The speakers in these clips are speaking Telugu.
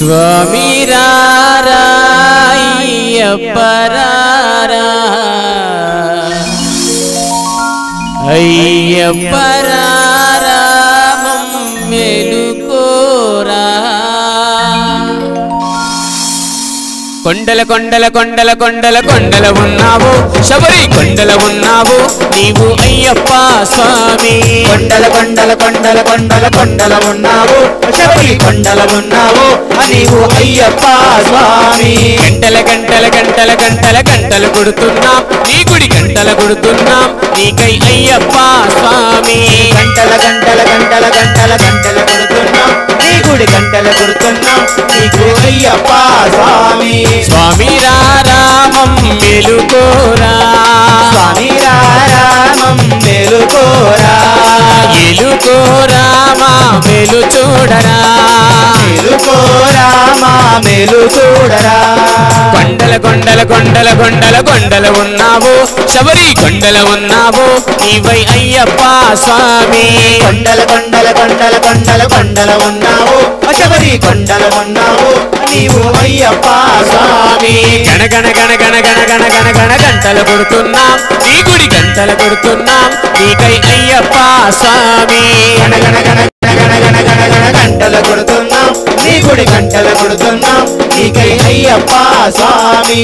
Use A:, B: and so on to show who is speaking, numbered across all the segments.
A: స్వామి రారాయ్యప్పరారా అయ్యప్పరారా మెలు కొండల కొండల కొండల కొండల కొండల ఉన్నావు. శబరి కొండల ఉన్నావు. నీవు అయ్యప్ప స్వామి.
B: కొండల కొండల కొండల కొండల కొండల ఉన్నావు. శబరి కొండల ఉన్నావు. నీవు అయ్యప్ప స్వామి.
A: గంటల గంటల గంటల గంటల గంటలు కొడుతున్నాం. నీ గుడి గంటల కొడుతున్నాం. నీకై అయ్యప్ప స్వామి.
B: గంటల గంటల గంటల గంటల గంటల కొడుతున్నాం గుడి గంటల కొడుతున్నాం నీకు అయ్యప్ప స్వామి.
A: స్వామి రామం మెలుకోరా
B: స్వామి రామం మేలుకోరా
A: ఎలుకోరా మా మెలు చూడరా.
B: మేలుకోరా మా మేలు చూడరా.
A: కొండల కొండల కొండల కొండల కొండల ఉన్నావు శబరి కొండల ఉన్నావు నీవై అయ్యప్ప స్వామి
B: కొండల కొండల కొండల కొండల కొండల ఉన్నావు శబరి కొండల ఉన్నావు నీవు అయ్యప్ప స్వామి
A: గణ గణ గణ గణ గణ గణ గణ గణ గంటలు కొడుతున్నాం నీ గుడి గంటలు కొడుతున్నాం నీకై అయ్యప్ప స్వామి
B: గణ గణ గణ గణ గణ గణ గణ గణ గంటల కొడుతున్నాం నీ గుడి గంటల కొడుతున్నాం నీకై అయ్యప్ప
A: சுவாமி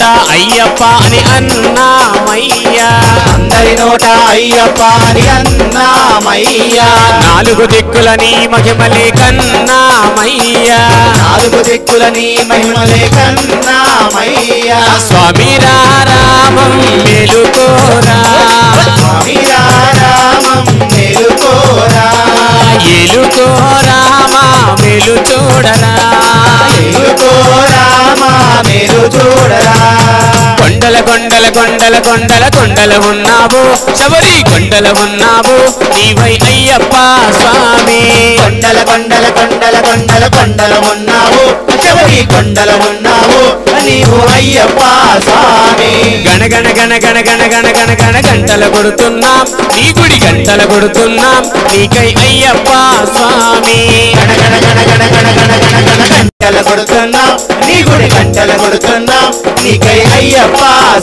A: నోట అయ్యప్ప అని అన్నామయ్యా.
B: అందరి నోట అయ్యప్ప అని అన్నామయ్యా.
A: నాలుగు దిక్కుల నీ మహిమలే కన్నామయ్యా.
B: నాలుగు దిక్కుల నీ మహిమలే కన్నామయ్యా.
A: స్వామి రామం మెలుకోరా.
B: స్వామి రామం మేలుకోరా.
A: ఎలుకోరా మా మెలు చూడరా
B: మేలుకోరా మా మేలు చూడరా
A: కొండల కొండల కొండల కొండల ఉన్నావు శబరి కొండల ఉన్నావు నీవై అయ్యప్ప స్వామి
B: కొండల కొండల కొండల కొండల కొండల ఉన్నావు శబరి కొండల ఉన్నావు నీవు అయ్యప్ప స్వామి
A: గణ గణ గణ గణ గణ గణ గణ గణ గంటల కొడుతున్నాం నీ గుడి గంటల కొడుతున్నాం నీకై అయ్యప్ప స్వామి
B: గణ గణ గణ గణ గణ గణ గణ గణ గంటల కొడుతున్నాం నీ గుడి గంటల కొడుతున్నాం నీకై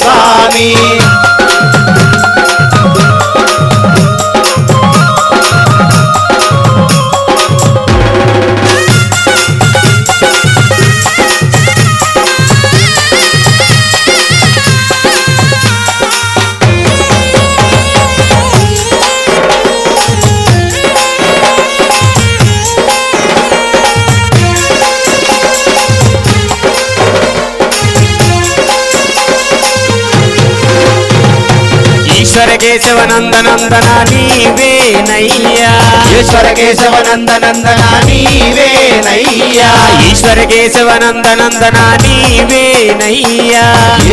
A: சாமி కేశవ నందనందన నీవేనయ్యా
B: ఈశ్వర కేశవ నందనందన నీవేనయ్యా
A: ఈశ్వర కేశవ నందనందన నీవేనయ్యా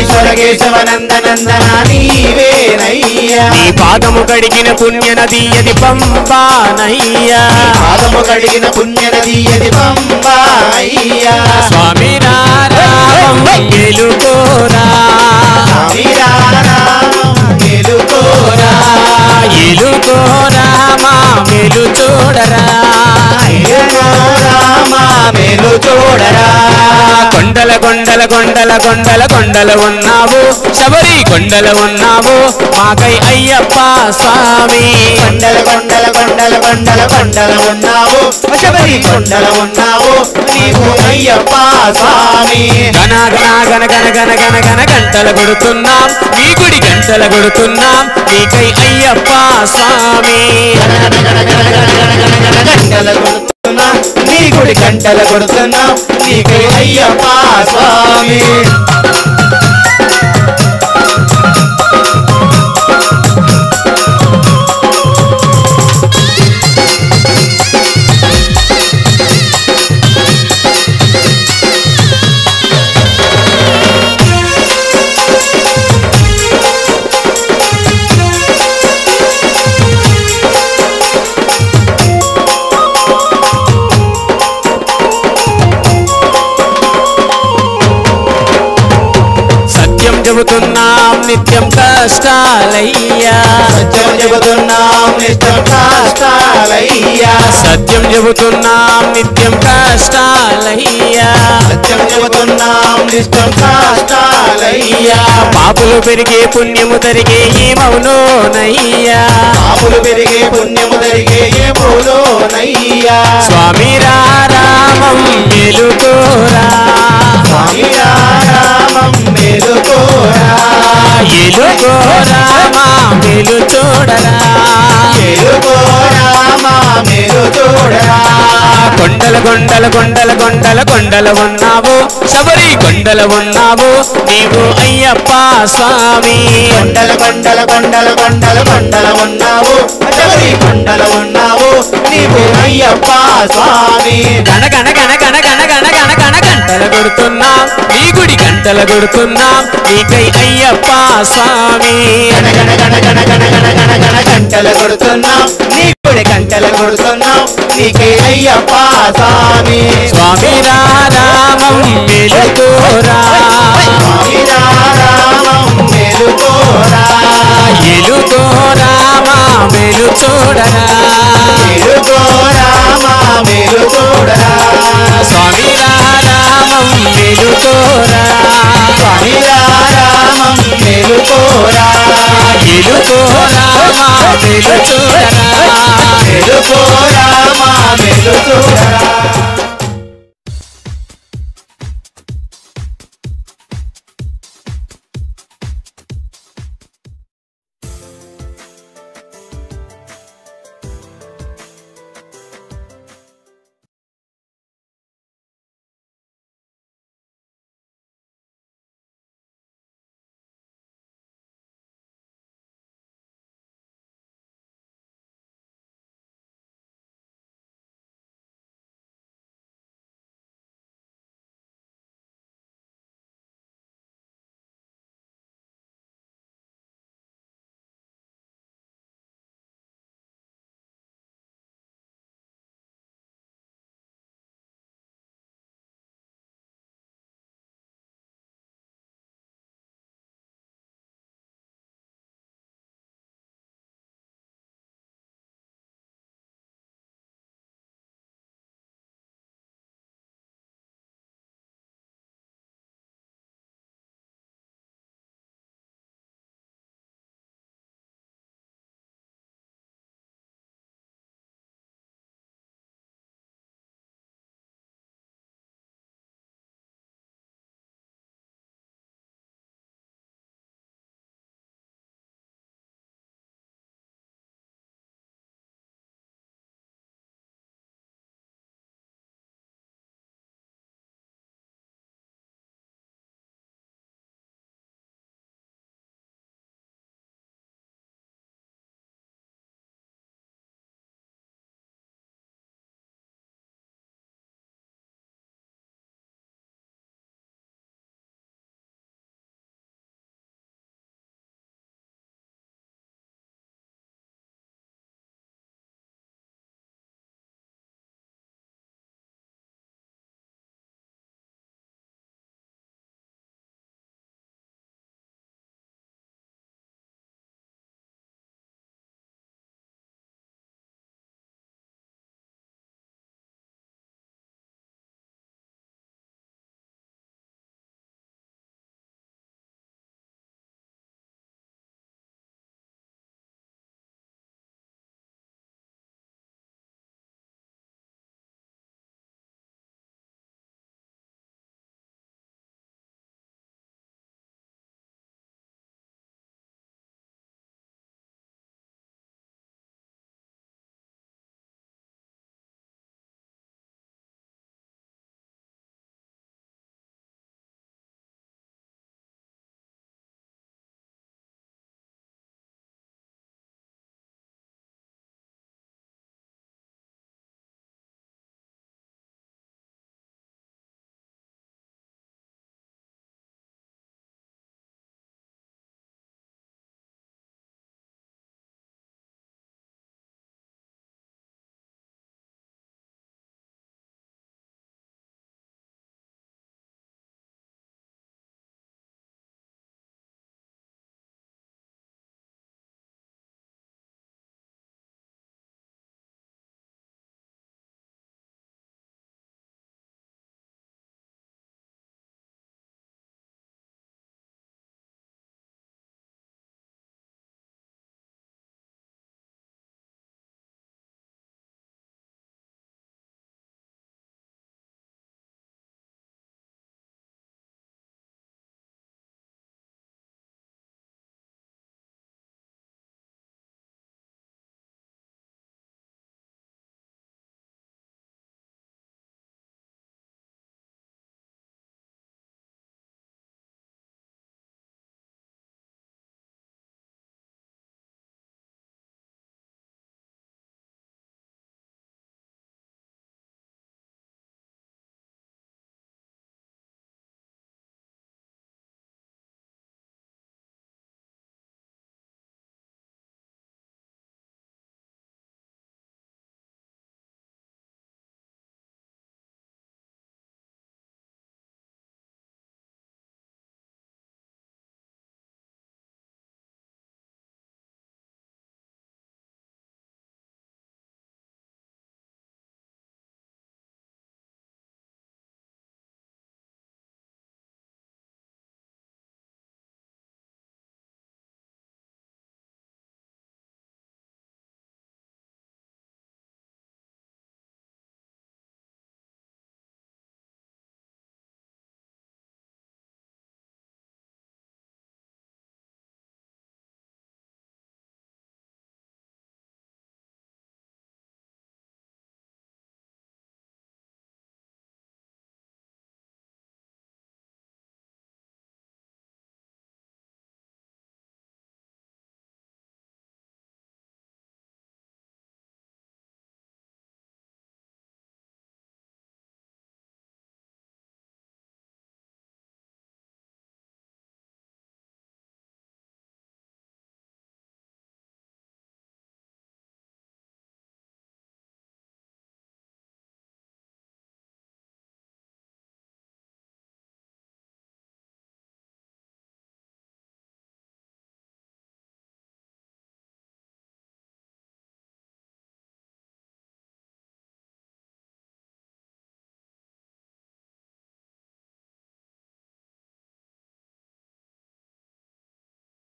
B: ఈశ్వర కేశవ నందనందన నీవేనయ్యా
A: నీ పాదము కడిగిన పుణ్య నది అది పంపానయ్యా
B: పాదము కడిగిన పుణ్య నది అది పంబా అయ్యా
A: స్వామి రామం మేలుకోరామా మేలు చూడరా. కొండల కొండల కొండల కొండల ఉన్నావు. శబరి కొండల ఉన్నావు. మాకై అయ్యప్ప స్వామి.
B: కొండల కొండల కొండల కొండల కొండల ఉన్నావు. శబరి కొండల ఉన్నావు. నీవు అయ్యప్ప స్వామి.
A: గణ గణ గణ గణ గణ గణ గణ గంటల కొడుతున్నాం. నీ గుడి గంటల కొడుతున్నాం. నీకై అయ్యప్ప స్వామి.
B: గంటల కొడుతున్నా. నీ గుడి గంటల కొడుతున్నాం నీకే అయ్యప్ప స్వామి.
A: చెబుతున్నాం నిత్యం కష్టాలయ్యా.
B: సత్యం చెబుతున్నాం నిత్యం కష్టాలయ్యా.
A: సత్యం చెబుతున్నాం నిత్యం కష్టాలయ్యా.
B: సత్యం చెబుతున్నాం నిత్యం కష్టాలయ్యా.
A: పాపులు పెరిగే పుణ్యము తరిగే ఏమవునోనయ్యా
B: పాపులు పెరిగే పుణ్యము జరిగే ఏమోలోనయ్యా
A: స్వామి రామం మెలుకోరా.
B: స్వామి రామం
A: ఎలుకోరామా మేలు కొండల కొండల కొండల కొండల కొండల ఉన్నావు. శబరి కొండల ఉన్నావు. నీవు అయ్యప్ప స్వామి.
B: కొండల కొండల కొండల కొండల కొండల ఉన్నావు. శబరి కొండల ఉన్నావు. నీవు అయ్యప్ప స్వామి.
A: గణ గణ గంటల కొడుతున్నా నీ గుడి గంటల కొడుతున్నా నీకై అయ్యప్ప స్వామి.
B: గంటల కొడుతున్నా నీ గుడి గంటల కొడుతున్నా నీకై అయ్యప్ప స్వామి.
A: స్వామి రామం మెలుకోరా
B: మెలుకోరా
A: ఎలుతో రామా మెలు చూడరా.
B: చూడరా.
A: స్వామి
B: రారా రామా
A: వెలుచు రామా
B: వెలుచు రామా. వెలుచు